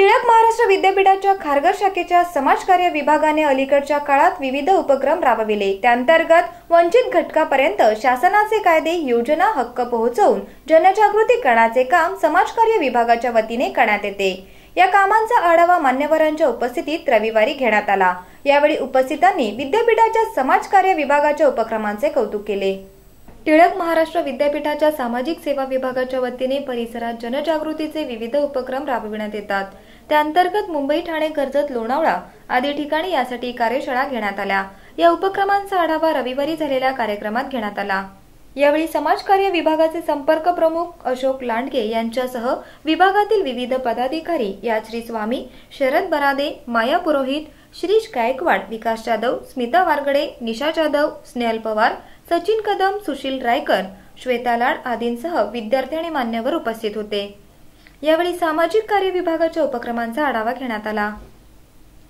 टिळक महाराष्ट्र विद्यापीठाच्या खारघर शाखेच्या समाजकार्य विभागाने अलीकडच्या काळात विविध उपक्रम राबविले. त्याअंतर्गत वंचित घटकापर्यंत शासनाचे कायदे योजना हक्क पोहोचवून जनजागृती करण्याचे काम समाजकार्य विभागाच्या वतीने करण्यात येते. या कामांचा आढावा मान्यवरांच्या उपस्थितीत रविवारी घेण्यात आला. यावेळी उपस्थितांनी विद्यापीठाच्या समाजकार्य विभागाच्या उपक्रमांचे कौतुक केले. टिळक महाराष्ट्र विद्यापीठाच्या सामाजिक सेवा विभागाच्या वतीने परिसरात जनजागृतीचे विविध उपक्रम राबविण्यात येतात. त्याअंतर्गत मुंबई ठाणे कर्जत लोणावळा आदी ठिकाणी यासाठी कार्यशाळा घेण्यात आल्या. या उपक्रमांचा आढावा रविवारी झालेल्या कार्यक्रमात घेण्यात आला. यावेळी समाजकार्य विभागाचे संपर्क प्रमुख अशोक लांडगे यांच्यासह विभागातील विविध पदाधिकारी याश्री स्वामी शरद बरादे माया पुरोहित श्रीश गायकवाड विकास जाधव स्मिता वारगडे निशा जाधव स्नेहल पवार सचिन कदम सुशील रायकर श्वेता लाड आदींसह विद्यार्थी आणि मान्यवर उपस्थित होते. यावेळी सामाजिक कार्य विभागाच्या उपक्रमांचा आढावा घेण्यात आला.